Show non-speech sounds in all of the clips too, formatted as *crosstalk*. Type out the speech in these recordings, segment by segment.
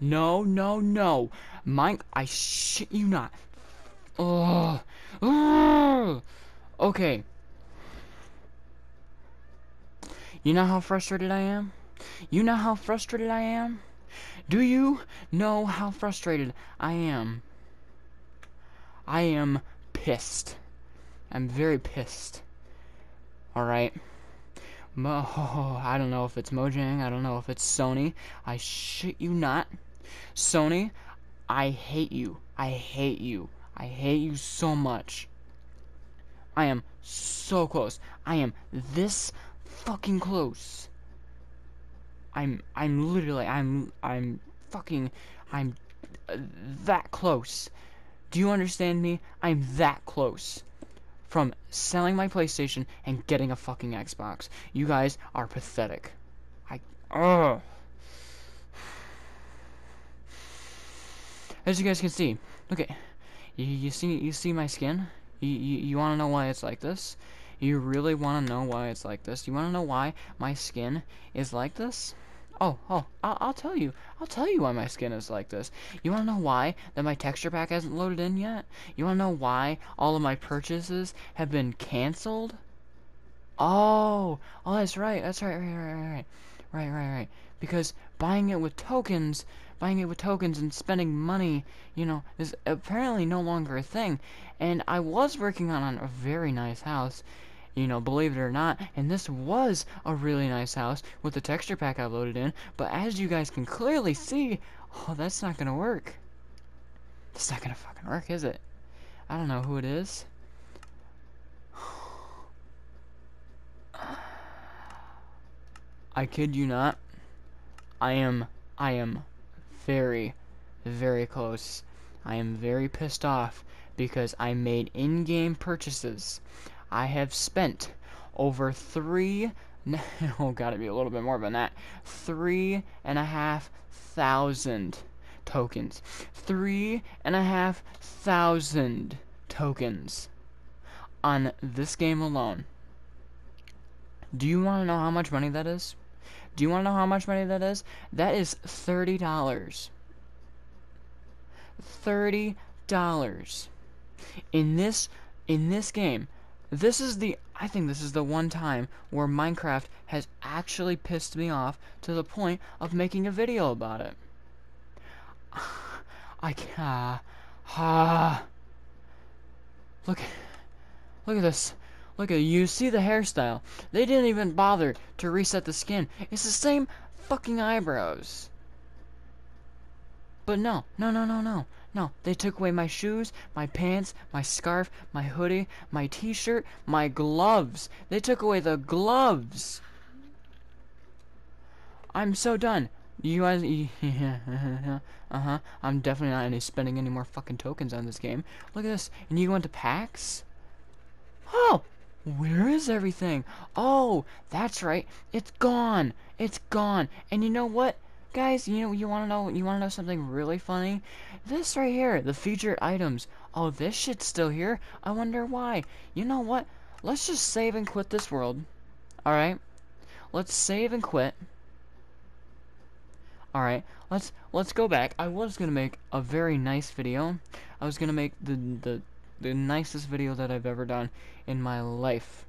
no, no, no, no. Mine, I shit you not. Ugh. Ugh. Okay. You know how frustrated I am? You know how frustrated I am? Do you know how frustrated I am? I am pissed. I'm very pissed. Alright? Mo *laughs* I don't know if it's Mojang, I don't know if it's Sony. I shit you not. Sony, I hate you. I hate you. I hate you so much. I am so close. I am this fucking close. I'm I'm literally I'm I'm fucking I'm uh, that close. Do you understand me? I'm that close from selling my PlayStation and getting a fucking Xbox. You guys are pathetic. I ugh. As you guys can see, look at you, you see you see my skin? You you, you want to know why it's like this? You really want to know why it's like this? You want to know why my skin is like this? Oh, oh, I'll, I'll tell you. I'll tell you why my skin is like this. You want to know why that my texture pack hasn't loaded in yet? You want to know why all of my purchases have been canceled? Oh, oh, that's right. That's right, right, right, right, right, right, right, right. Because buying it with tokens, buying it with tokens and spending money, you know, is apparently no longer a thing. And I was working on a very nice house, you know, believe it or not, and this was a really nice house with the texture pack I loaded in, but as you guys can clearly see, oh, that's not gonna work. It's not gonna fucking work, is it? I don't know who it is. *sighs* I kid you not. I am, I am very, very close. I am very pissed off because I made in-game purchases. I have spent over three, *laughs* oh, gotta be a little bit more than that, three and a half thousand tokens. Three and a half thousand tokens on this game alone. Do you want to know how much money that is? Do you want to know how much money that is? That is $30. $30. In this in this game, this is the I think this is the one time where Minecraft has actually pissed me off to the point of making a video about it. *sighs* I can't. Ah. *sighs* Look. Look at this. Look at you see the hairstyle. They didn't even bother to reset the skin. It's the same fucking eyebrows. But no, no, no, no, no. No, they took away my shoes, my pants, my scarf, my hoodie, my t-shirt, my gloves. They took away the gloves. I'm so done. You guys, *laughs* uh-huh, I'm definitely not any spending any more fucking tokens on this game. Look at this, and you go into packs? Oh, where is everything? Oh, that's right, it's gone, it's gone. And you know what? Guys, you know you want to know you want to know something really funny? This right here, the featured items. Oh, this shit's still here. I wonder why. You know what? Let's just save and quit this world. All right? Let's save and quit. All right. Let's let's go back. I was to make a very nice video. I was to make the the the nicest video that I've ever done in my life.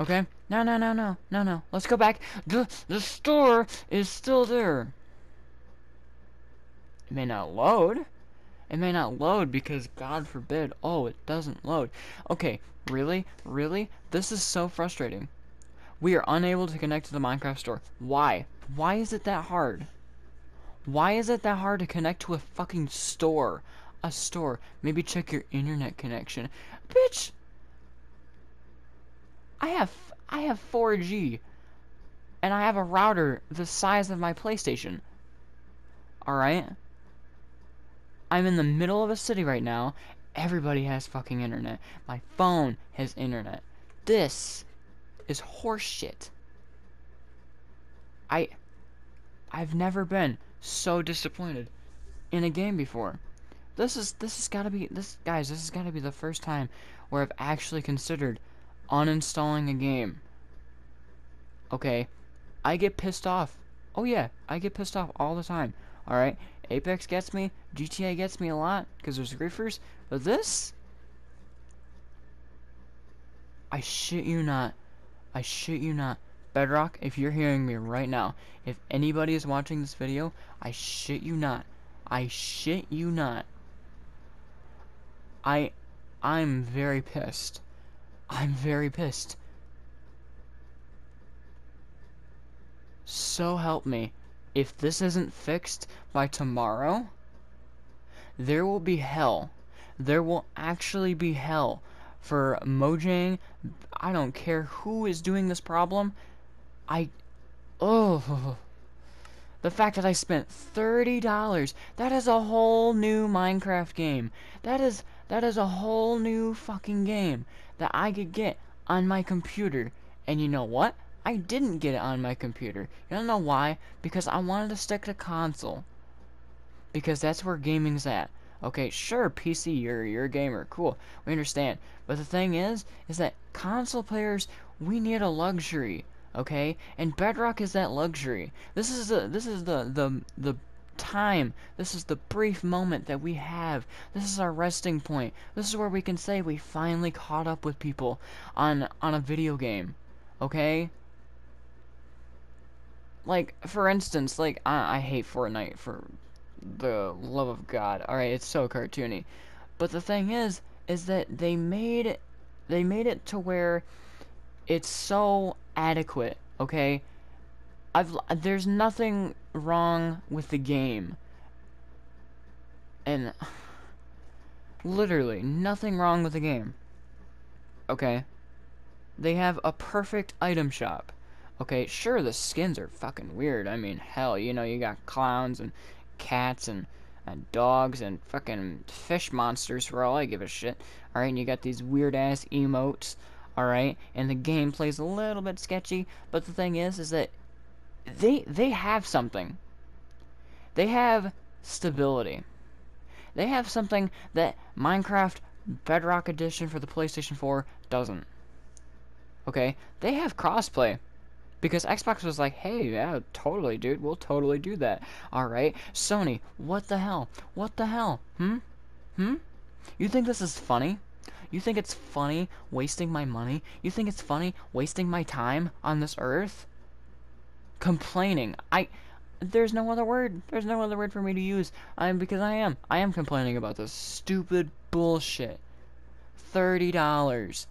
Okay? No, no, no, no, no, no. Let's go back. The, the store is still there. It may not load. It may not load because, God forbid, oh, it doesn't load. Okay, really? Really? This is so frustrating. We are unable to connect to the Minecraft store. Why? Why is it that hard? Why is it that hard to connect to a fucking store? A store. Maybe check your internet connection. Bitch, I have I have 4G and I have a router the size of my PlayStation. Alright? I'm in the middle of a city right now. Everybody has fucking internet. My phone has internet. This is horseshit. I I've never been so disappointed in a game before. This is this has got to be this guys, this has got to be the first time where I've actually considered uninstalling a game. Okay, I get pissed off Oh yeah, I get pissed off all the time. Alright? Apex gets me, GTA gets me a lot, because there's griefers, but this... I shit you not. I shit you not. Bedrock, if you're hearing me right now, if anybody is watching this video, I shit you not. I shit you not. I... I'm very pissed. I'm very pissed. So help me, if this isn't fixed by tomorrow, there will be hell. There will actually be hell for Mojang. I don't care who is doing this problem. I. Oh. *laughs* The fact that I spent $30, that is a whole new Minecraft game. That is that is a whole new fucking game that I could get on my computer. And you know what? I didn't get it on my computer. You don't know why? Because I wanted to stick to console. Because that's where gaming's at. Okay, sure, PC, you're you're a gamer, cool, we understand. But the thing is, is that console players, we need a luxury, okay? And Bedrock is that luxury. This is the this is the the the time. This is the brief moment that we have. This is our resting point. This is where we can say we finally caught up with people on on a video game, okay? like for instance, like I, I hate Fortnite for the love of God. All right, it's so cartoony, but the thing is, is that they made they made it to where it's so adequate. Okay, I've there's nothing wrong with the game, and literally nothing wrong with the game. Okay, they have a perfect item shop Okay, sure, the skins are fucking weird. I mean, hell, you know, you got clowns and cats and, and dogs and fucking fish monsters for all I give a shit. Alright, and you got these weird ass emotes. Alright, and the gameplay's a little bit sketchy, but the thing is, is that they they have something. They have stability. They have something that Minecraft Bedrock Edition for the PlayStation 4 doesn't. Okay? They have crossplay. Because Xbox was like, hey, yeah, totally, dude, we'll totally do that. Alright, Sony, what the hell? What the hell? Hmm? Hmm? You think this is funny? You think it's funny wasting my money? You think it's funny wasting my time on this earth? Complaining. I there's no other word. There's no other word for me to use. I'm because I am. I am complaining about this stupid bullshit. Thirty dollars.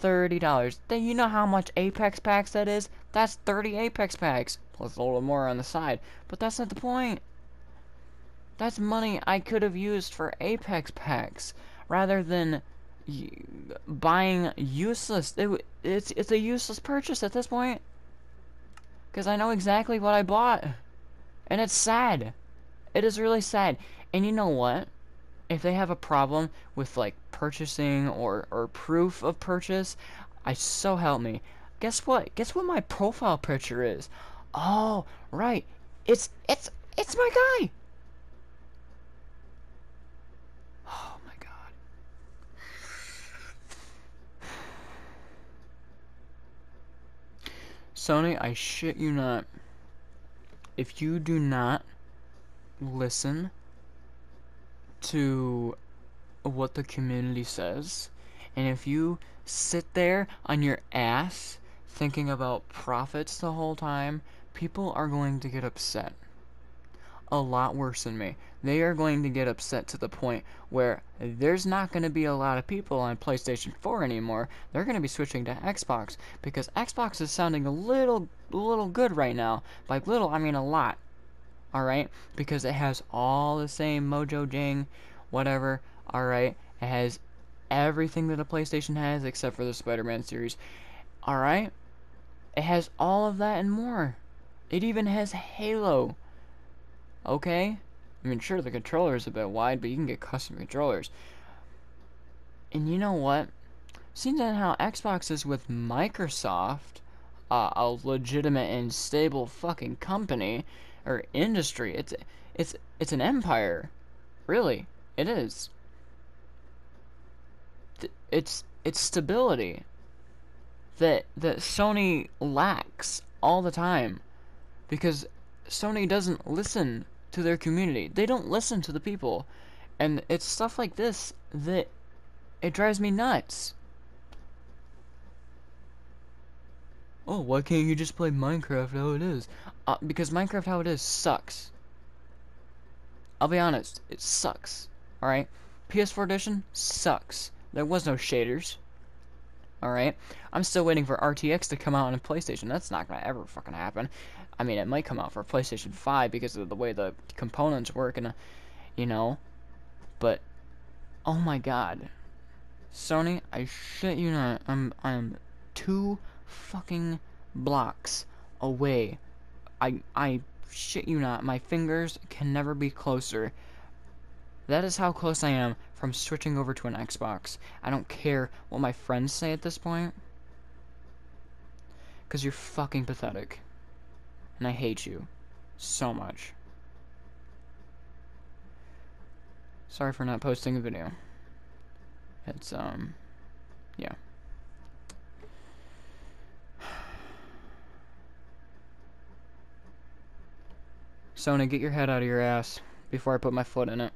$30. Then you know how much Apex packs that is? That's 30 Apex packs, plus a little more on the side. But that's not the point. That's money I could have used for Apex packs, rather than buying useless. It, it's, it's a useless purchase at this point. Because I know exactly what I bought. And it's sad. It is really sad. And you know what? if they have a problem with like purchasing or or proof of purchase, I so help me. Guess what? Guess what my profile picture is? Oh, right. It's it's it's my guy. Oh my god. Sony, I shit you not. If you do not listen to what the community says. And if you sit there on your ass thinking about profits the whole time, people are going to get upset. A lot worse than me. They are going to get upset to the point where there's not going to be a lot of people on PlayStation 4 anymore. They're going to be switching to Xbox because Xbox is sounding a little little good right now. By little, I mean a lot alright? Because it has all the same Mojo Jing, whatever, alright? It has everything that a PlayStation has except for the Spider-Man series, alright? It has all of that and more. It even has Halo, okay? I mean, sure, the controller is a bit wide, but you can get custom controllers. And you know what? Seeing that how Xbox is with Microsoft, uh, a legitimate and stable fucking company, or industry. It's it's it's an empire. Really, it is. It's it's stability that that Sony lacks all the time because Sony doesn't listen to their community. They don't listen to the people. And it's stuff like this that it drives me nuts. Oh, why can't you just play Minecraft how it is? Uh, because Minecraft how it is sucks. I'll be honest, it sucks. Alright? PS4 edition sucks. There was no shaders. Alright? I'm still waiting for RTX to come out on a PlayStation. That's not gonna ever fucking happen. I mean, it might come out for PlayStation 5 because of the way the components work and, uh, you know. But, oh my god. Sony, I shit you not, I'm, I'm two fucking blocks away. I, I shit you not, my fingers can never be closer. That is how close I am from switching over to an Xbox. I don't care what my friends say at this point. Because you're fucking pathetic. And I hate you. So much. Sorry for not posting a video. It's, um, yeah. *sighs* Sony, get your head out of your ass before I put my foot in it.